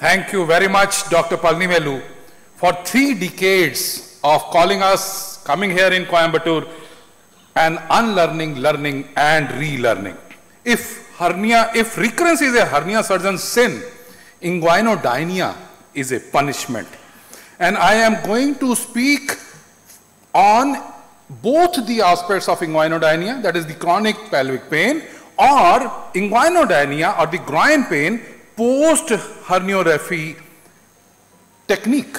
Thank you very much, Dr. Palanivelu, for three decades of calling us, coming here in Coimbatore, and unlearning, learning, and relearning. If hernia, if recurrence is a hernia surgeon's sin, inguinodynia is a punishment. And I am going to speak on both the aspects of inguinodynia, that is the chronic pelvic pain, or inguinodynia or the groin pain post herniorrhaphy technique.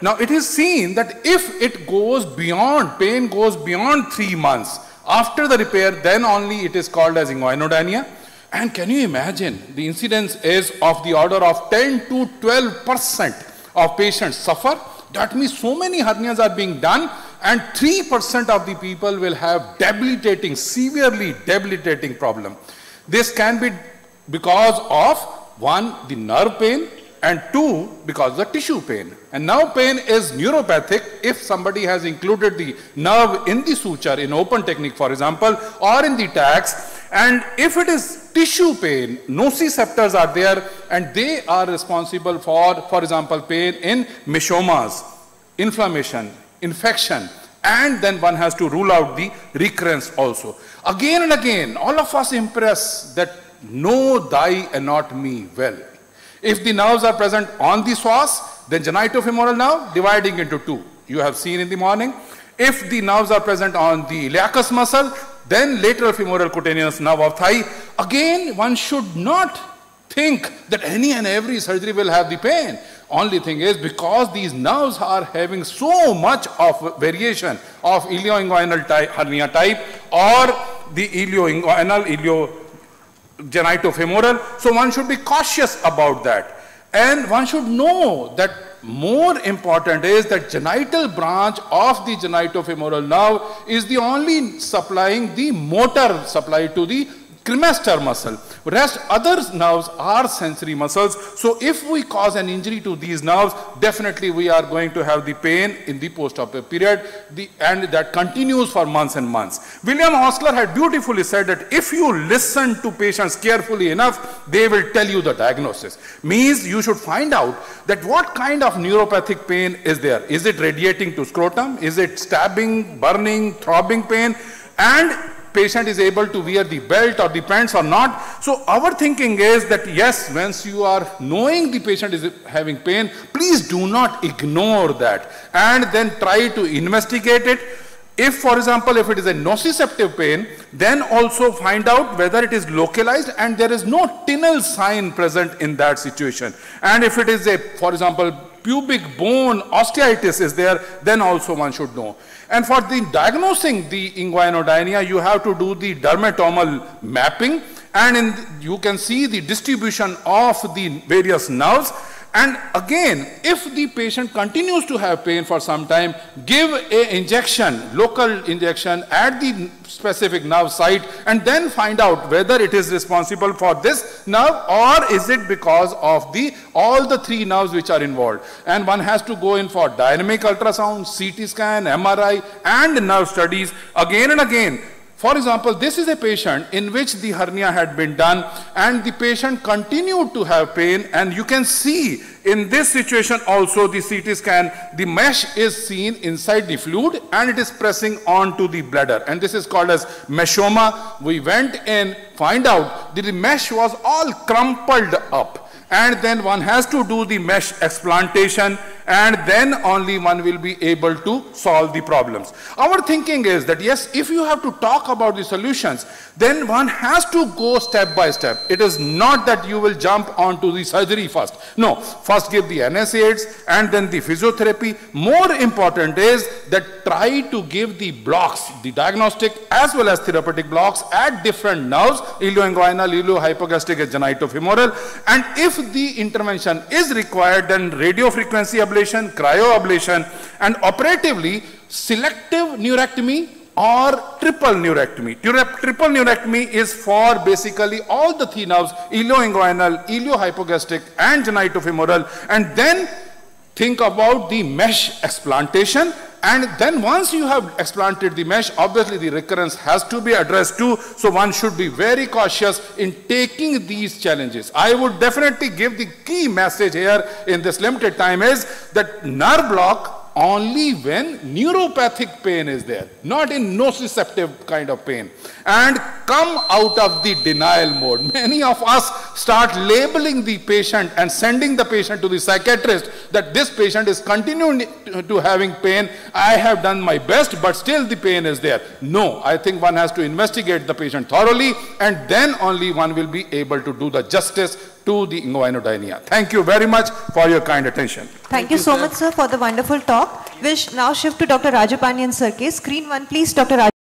Now it is seen that if it goes beyond, pain goes beyond three months, after the repair, then only it is called as inguinodynia. And can you imagine, the incidence is of the order of 10 to 12 percent of patients suffer. That means so many hernias are being done and 3% of the people will have debilitating, severely debilitating problem. This can be because of one, the nerve pain, and two, because the tissue pain. And now pain is neuropathic if somebody has included the nerve in the suture in open technique, for example, or in the tags. And if it is tissue pain, nociceptors are there and they are responsible for, for example, pain in meshomas, inflammation, infection, and then one has to rule out the recurrence also. Again and again, all of us impress that know thy me well. If the nerves are present on the psoas, then genitofemoral nerve dividing into two. You have seen in the morning. If the nerves are present on the iliacus muscle, then lateral femoral cutaneous nerve of thigh. Again, one should not think that any and every surgery will have the pain. Only thing is because these nerves are having so much of variation of ilioinguinal type, hernia type or the ilioinguinal, ilio genitofemoral. So one should be cautious about that. And one should know that more important is that genital branch of the genitofemoral nerve is the only supplying the motor supply to the cremaster muscle. Rest other nerves are sensory muscles. So if we cause an injury to these nerves, definitely we are going to have the pain in the post-op period the, and that continues for months and months. William Osler had beautifully said that if you listen to patients carefully enough, they will tell you the diagnosis. Means you should find out that what kind of neuropathic pain is there. Is it radiating to scrotum? Is it stabbing, burning, throbbing pain? And patient is able to wear the belt or the pants or not. So our thinking is that yes, once you are knowing the patient is having pain, please do not ignore that and then try to investigate it. If, for example, if it is a nociceptive pain, then also find out whether it is localized and there is no tinel sign present in that situation. And if it is a, for example, pubic bone osteitis is there, then also one should know. And for the diagnosing the inguinodynia, you have to do the dermatomal mapping and in, you can see the distribution of the various nerves and again, if the patient continues to have pain for some time, give a injection, local injection at the specific nerve site and then find out whether it is responsible for this nerve or is it because of the all the three nerves which are involved. And one has to go in for dynamic ultrasound, CT scan, MRI and nerve studies again and again for example, this is a patient in which the hernia had been done and the patient continued to have pain and you can see in this situation also the CT scan, the mesh is seen inside the fluid and it is pressing onto the bladder and this is called as meshoma. We went in, find out that the mesh was all crumpled up and then one has to do the mesh explantation and then only one will be able to solve the problems. Our thinking is that yes, if you have to talk about the solutions, then one has to go step by step. It is not that you will jump onto the surgery first. No, first give the NSAIDs and then the physiotherapy. More important is that try to give the blocks, the diagnostic as well as therapeutic blocks at different nerves, ilioinguinal, iliohypogastric, genitofemoral. And if the intervention is required, then radiofrequency ablation, cryoablation, and operatively selective neurectomy or triple neurectomy. Triple neurectomy is for basically all the three nerves, ilioinguinal, iliohypogastric, and genitofemoral, and then think about the mesh explantation And then once you have explanted the mesh, obviously the recurrence has to be addressed too. So one should be very cautious in taking these challenges. I would definitely give the key message here in this limited time is that nerve block only when neuropathic pain is there, not in nociceptive kind of pain. And come out of the denial mode. Many of us start labeling the patient and sending the patient to the psychiatrist that this patient is continuing to having pain. I have done my best, but still the pain is there. No, I think one has to investigate the patient thoroughly and then only one will be able to do the justice to the inguinalodynia. Thank you very much for your kind attention. Thank, Thank you, you, so sir. much, sir, for the wonderful talk. We'll now shift to Dr. Rajapandian Sir. Screen one, please, Dr. Raj.